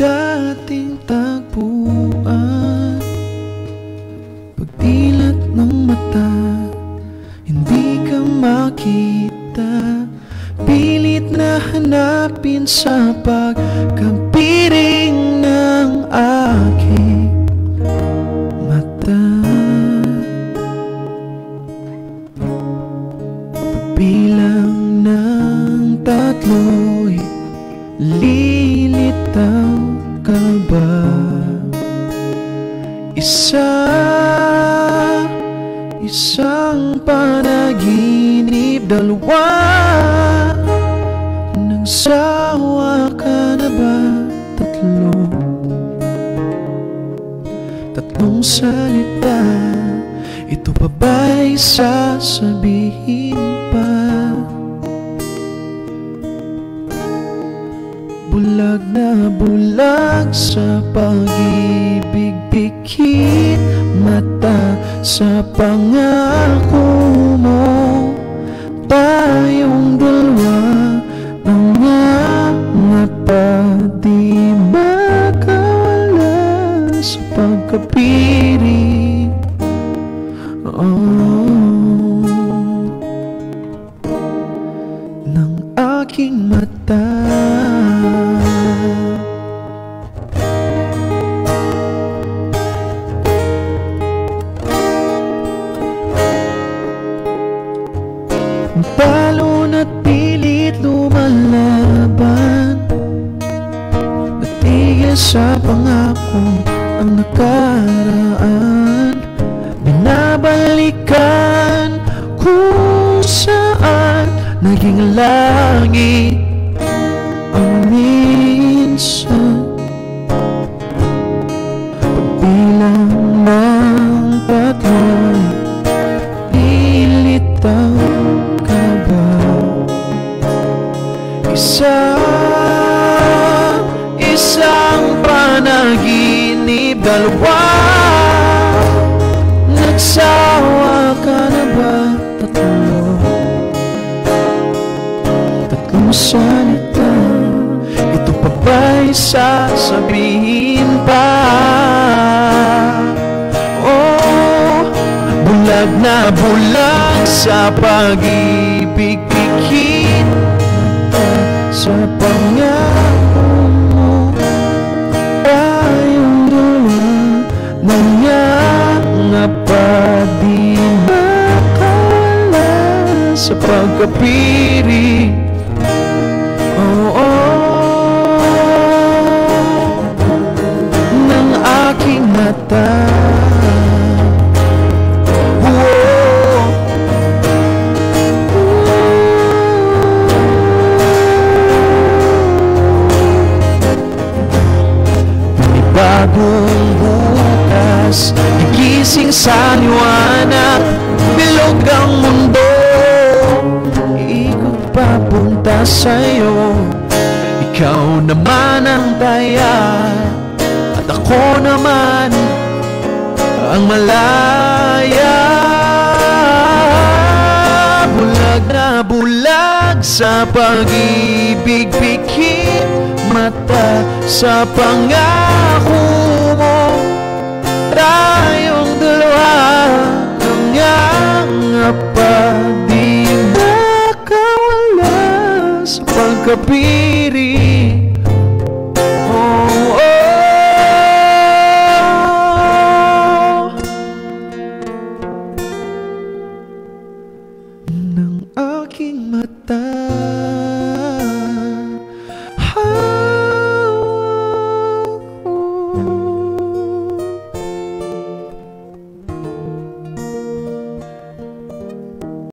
dating tagpuan. Pagdilat ng mata Hindi ka makita. Pilit na hanapin sa pagkapiring ng aking mata. Pagbilang ng tatlo'y Lilitaw ka ba? Isa, isang panaginip Dalawa, nagsawa ka na ba? Tatlo, tatlong salita Ito pa ba'y sasabihin Bulag na bulag sa pag-ibig Pikit mata sa pangako Talon at pilit lumalaban. Natigil sa pangako ang nakaraan. Binabalikan kung saan Naging langit panaginip Dalawa, nagsawa ka na ba? Tatlo, tatlong salita Ito pa ba'y sasabihin pa? Oh, bulag na bulag sa pag-ibig Sa pagkapiring Oh, oh Ng aking mata. Bagong bukas Gigising sa liwanag Bilog ang mundo papunta sa'yo. Ikaw naman ang daya At ako naman ang malaya. Bulag na bulag sa pag-ibig Pikit mata sa pangako Sa